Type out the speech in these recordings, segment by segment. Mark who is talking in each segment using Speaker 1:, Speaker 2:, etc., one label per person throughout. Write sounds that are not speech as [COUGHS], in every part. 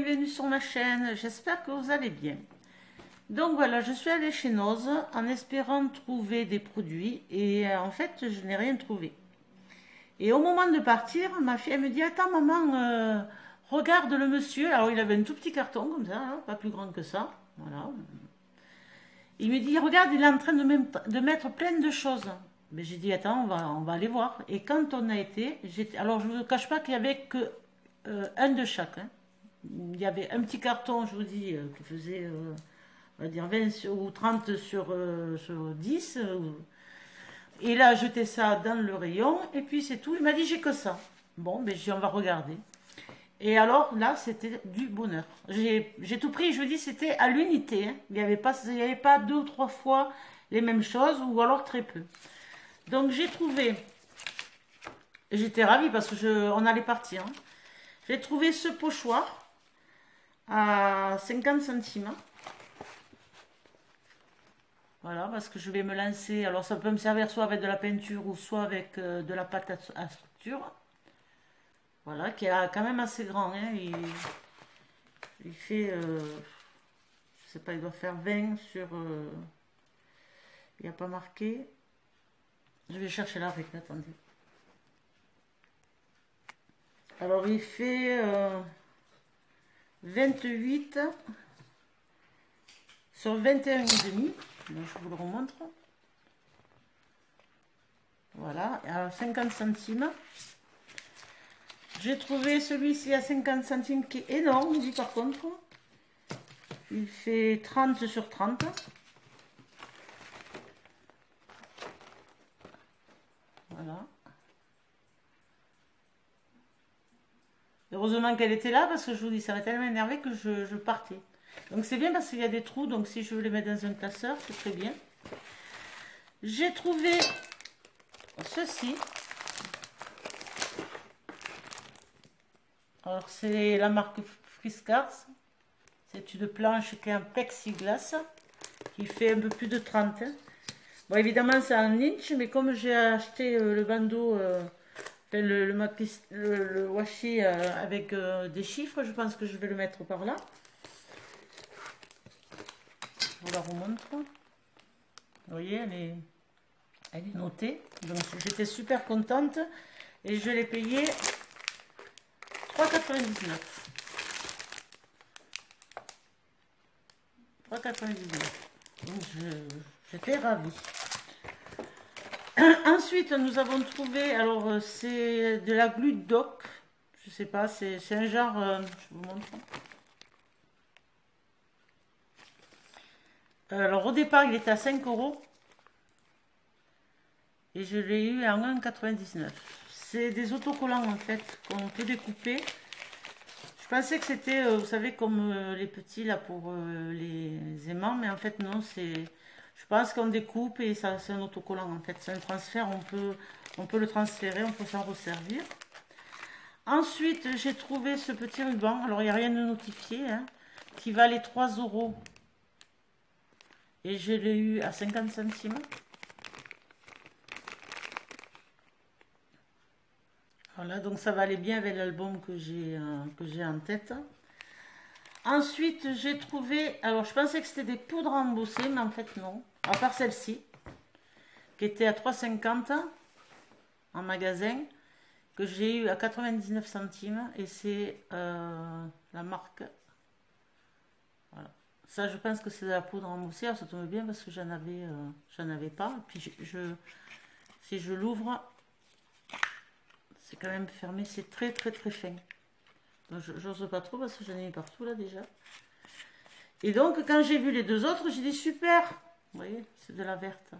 Speaker 1: Bienvenue sur ma chaîne, j'espère que vous allez bien. Donc voilà, je suis allée chez Noz en espérant trouver des produits et euh, en fait je n'ai rien trouvé. Et au moment de partir, ma fille elle me dit Attends maman, euh, regarde le monsieur. Alors il avait un tout petit carton comme ça, hein, pas plus grand que ça. Voilà. Il me dit Regarde, il est en train de, de mettre plein de choses. Mais j'ai dit Attends, on va, on va aller voir. Et quand on a été, alors je ne vous cache pas qu'il n'y avait que euh, un de chaque. Hein. Il y avait un petit carton, je vous dis, euh, qui faisait, euh, on va dire 20 ou 30 sur, sur 10. et il a jeté ça dans le rayon, et puis c'est tout. Il m'a dit, j'ai que ça. Bon, ben, on va regarder. Et alors, là, c'était du bonheur. J'ai tout pris, je vous dis, c'était à l'unité. Hein. Il n'y avait, pas, pas deux ou trois fois les mêmes choses, ou alors très peu. Donc, j'ai trouvé... J'étais ravie parce que on allait partir. Hein. J'ai trouvé ce pochoir à 50 centimes. Voilà, parce que je vais me lancer. Alors, ça peut me servir soit avec de la peinture ou soit avec euh, de la pâte à, structure. Voilà, qui est quand même assez grand. Hein. Il, fait, euh, je sais pas, il doit faire 20 sur... Euh, il n'y a pas marqué. Je vais chercher la règle, attendez. Alors il fait 28 euh, sur 21 et demi. je vous le remontre. Voilà, à 50 centimes. J'ai trouvé celui-ci à 50 centimes qui est énorme, dit par contre. Il fait 30 sur 30. Voilà. Heureusement qu'elle était là parce que je vous dis, ça m'a tellement énervé que je, partais. Donc c'est bien parce qu'il y a des trous, donc si je veux les mettre dans un classeur, c'est très bien. J'ai trouvé ceci. Alors c'est la marque Friscars. C'est une planche qui est en plexiglas qui fait un peu plus de 30. Bon évidemment c'est en inch, mais comme j'ai acheté euh, le bandeau... Euh, le, le, washi euh, avec euh, des chiffres, je pense que je vais le mettre par là. Je la remontre. Vous voyez, elle est, elle est notée. Donc j'étais super contente et je l'ai payé 3,99. 3,99. Donc j'étais ravie. [COUGHS] Ensuite, nous avons trouvé, alors euh, c'est de la glu doc, je sais pas, c'est un genre, euh, je vous montre. Alors au départ, il était à 5 euros et je l'ai eu à 1,99. C'est des autocollants en fait qu'on peut découper. Je pensais que c'était, euh, vous savez, comme les petits là pour les aimants, mais en fait non, c'est je pense qu'on découpe et ça c'est un autocollant en fait. C'est un transfert, on peut, on peut le transférer, on peut s'en resservir. Ensuite, j'ai trouvé ce petit ruban. Alors, il n'y a rien de notifié. Hein, qui valait 3 euros. Et je l'ai eu à 50 centimes. Voilà, donc ça va aller bien avec l'album que j'ai euh, que j'ai en tête. Ensuite, j'ai trouvé... Alors, je pensais que c'était des poudres embossées, mais en fait, non. À part celle-ci, qui était à 3,50 en magasin, que j'ai eu à 99 centimes. Et c'est euh, la marque... Voilà. Ça, je pense que c'est de la poudre embossée. Alors, ça tombe bien parce que j'en avais, euh, j'en avais pas. puis, je, si je l'ouvre, c'est quand même fermé. C'est très, très, très fin. J'ose pas trop parce que j'en ai mis partout là déjà. Et donc, quand j'ai vu les deux autres, j'ai dit super. Vous voyez, c'est de la verte.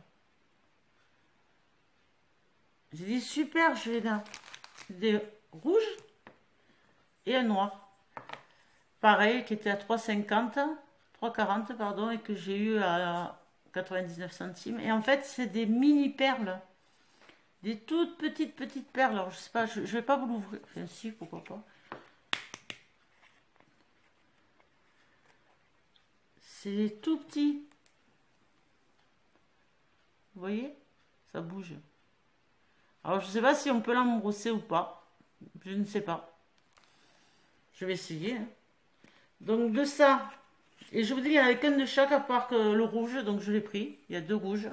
Speaker 1: J'ai dit super, je vais là. Des rouges et un noir. Pareil, qui était à 3,50, 3,40 pardon, et que j'ai eu à 99 centimes. Et en fait, c'est des mini perles. Des toutes petites, petites perles. Alors, je sais pas, je, je vais pas vous l'ouvrir. Enfin, si, pourquoi pas. C'est tout petit. Vous voyez? Ça bouge. Alors, je ne sais pas si on peut l'embrosser ou pas. Je ne sais pas. Je vais essayer. Hein. Donc de ça, et je vous dis, il n'y en avait qu'un de chaque à part que le rouge, donc je l'ai pris. Il y a deux rouges.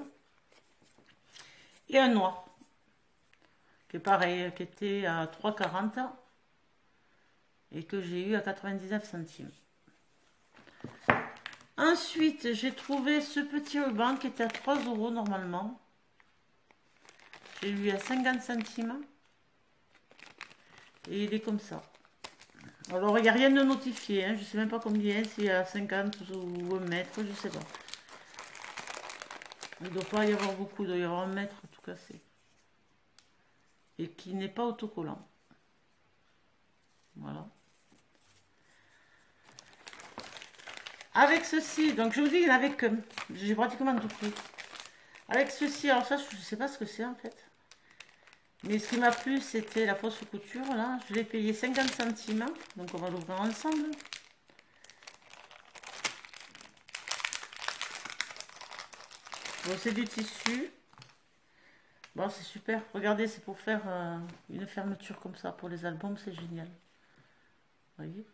Speaker 1: Et un noir, qui est pareil, qui était à 3,40 et que j'ai eu à 99 centimes. Ensuite, j'ai trouvé ce petit ruban qui était à 3 euros normalement. J'ai eu à 50 centimes. Et il est comme ça. Alors, il n'y a rien de notifié. Hein. Je ne sais même pas combien, y a 50 ou 1 mètre, je ne sais pas. Il ne doit pas y avoir beaucoup, il doit y avoir un mètre tout cassé. Et qui n'est pas autocollant. Voilà. Avec ceci, donc je vous dis, avait que. J'ai pratiquement tout pris. Avec ceci, alors ça, je ne sais pas ce que c'est en fait. Mais ce qui m'a plu, c'était la fausse couture, là. Je l'ai payé 50 centimes. Donc, on va l'ouvrir ensemble. Bon, c'est du tissu. Bon, c'est super. Regardez, c'est pour faire euh, une fermeture comme ça pour les albums. C'est génial. Vous voyez?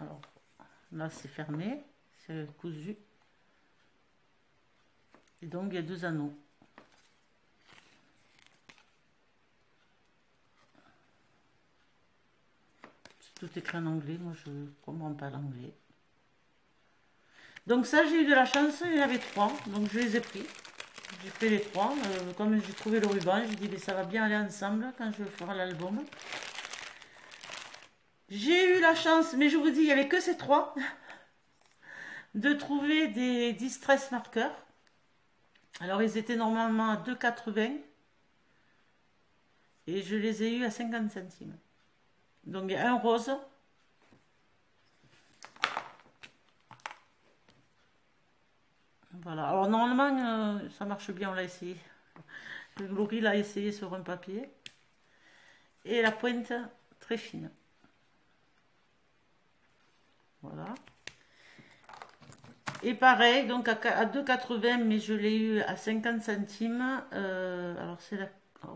Speaker 1: Alors, là, c'est fermé. C'est cousu. Et donc, il y a deux anneaux. Tout écrit en anglais. Moi, je comprends pas l'anglais. Donc ça, j'ai eu de la chance. Il y en avait trois. Donc, je les ai pris. J'ai pris les trois. Euh, comme j'ai trouvé le ruban, j'ai dit, mais ça va bien aller ensemble quand je ferai l'album. J'ai eu la chance, mais je vous dis, il n'y avait que ces trois, de trouver des distress marqueurs. Alors, ils étaient normalement à 2,80 et je les ai eus à 50 centimes. Donc, il y a un rose. Voilà. Alors, normalement, euh, ça marche bien, on l'a essayé. Le Glory l'a essayé sur un papier. Et la pointe très fine. Voilà. Et pareil, donc à, 2,80, mais je l'ai eu à 50 centimes. Euh, alors, c'est la...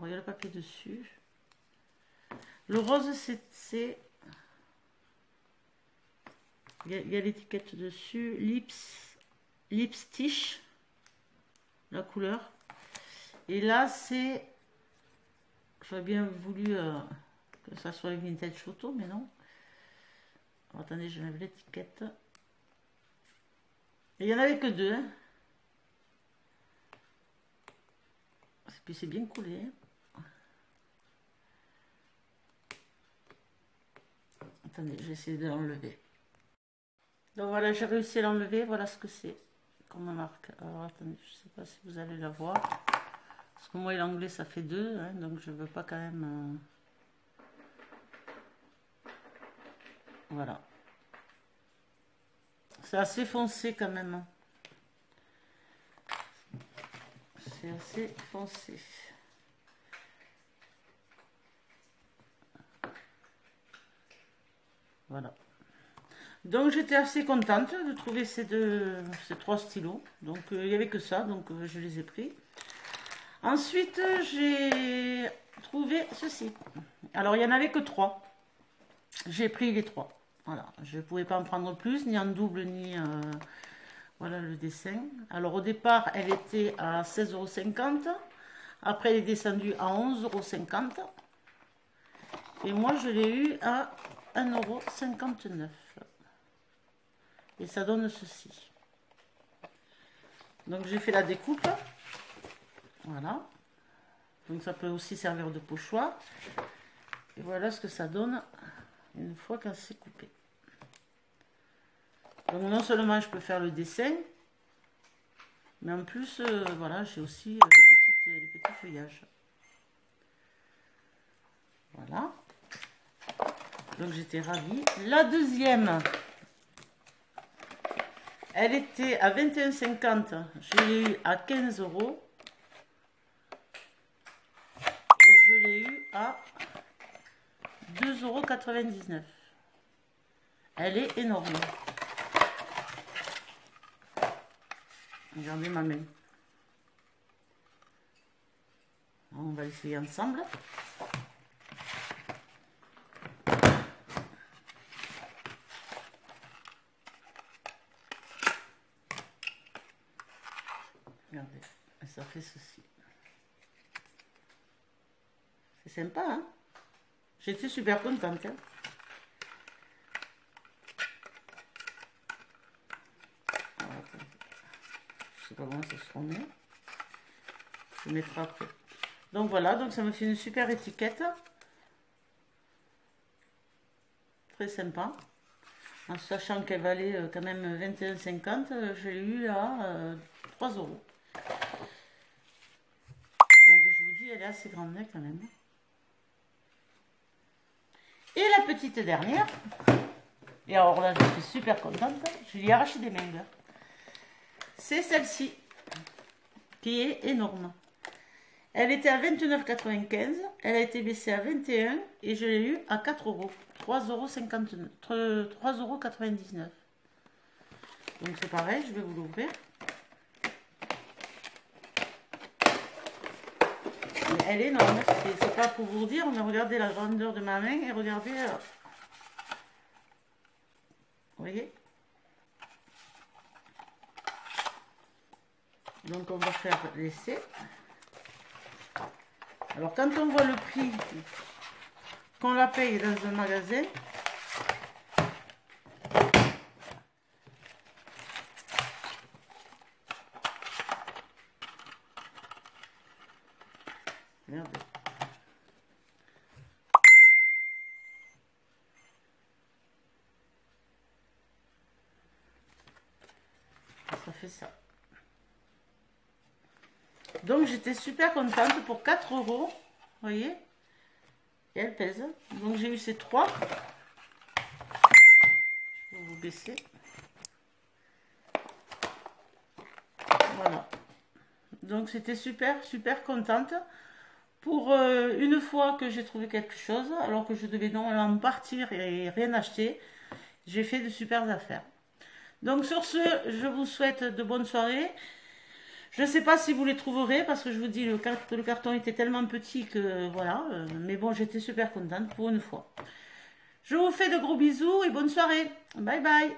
Speaker 1: il y a le papier dessus. Le rose, c'est... Il y a, l'étiquette dessus. Lips. La couleur. Et là, c'est... J'aurais bien voulu euh, que ça soit une vintage photo, mais non. Attendez, je mets l'étiquette. Il n'y en avait que deux. Hein. Puis c'est bien coulé. Hein. Attendez, je vais essayer de l'enlever. Donc voilà, j'ai réussi à l'enlever. Voilà ce que c'est comme marque. Alors attendez, je ne sais pas si vous allez la voir. Parce que moi, l'anglais, ça fait deux. Hein, donc je ne veux pas quand même... Euh, voilà. C'est assez foncé quand même. Hein. C'est assez foncé. Voilà. Donc j'étais assez contente de trouver ces, deux, ces trois stylos. Donc euh, il n'y avait que ça, donc euh, je les ai pris. Ensuite, j'ai trouvé ceci. Alors il n'y en avait que trois. J'ai pris les trois. Voilà, je ne pouvais pas en prendre plus, ni en double, ni... Euh, voilà le dessin. Alors au départ, elle était à 16,50€. Après, elle est descendue à 11,50€. Et moi, je l'ai eu à 1,59€. Et ça donne ceci. Donc j'ai fait la découpe. Voilà. Donc ça peut aussi servir de pochoir. Et voilà ce que ça donne une fois qu'elle s'est coupée. Donc non seulement je peux faire le dessin, mais en plus, euh, voilà, j'ai aussi euh, les, petits feuillages. Voilà. Donc j'étais ravie. La deuxième, elle était à 21,50. J'ai eu à 15 euros. Et je l'ai eu à 2,99€. Elle est énorme. Regardez ma main. On va essayer ensemble. Regardez, ça fait ceci. C'est sympa, hein? J'étais super contente. Hein sais pas comment ça se remet. Je mettrai après. Donc voilà, donc ça me fait une super étiquette. Très sympa. En sachant qu'elle valait euh, quand même 21,50, euh, je l'ai eu à 3 euh, euros. Donc je vous dis, elle est assez grande hein, quand même. Et la petite dernière, et alors là je suis super contente, je lui ai arraché des mains. C'est celle-ci, qui est énorme. Elle était à 29,95, elle a été baissée à 21 et je l'ai eu à 4 euros. 3,99 euros. Donc c'est pareil, je vais vous l'ouvrir. Elle est énorme, c'est pas pour vous dire, mais regardez la grandeur de ma main et regardez... Euh, vous voyez? Donc on va faire l'essai. Alors, quand on voit le prix qu'on la paye dans un magasin, Merde. Ça fait ça. Donc j'étais super contente pour 4 euros. Voyez Et elle pèse. Donc j'ai eu ces trois. Je vais vous baisser. Voilà. Donc c'était super, super contente. Pour euh, une fois que j'ai trouvé quelque chose, alors que je devais normalement partir et rien acheter, j'ai fait de super affaires. Donc sur ce, je vous souhaite de bonnes soirées. Je ne sais pas si vous les trouverez parce que je vous dis, le, le carton était tellement petit que voilà. Euh, mais bon, j'étais super contente pour une fois. Je vous fais de gros bisous et bonne soirée. Bye bye.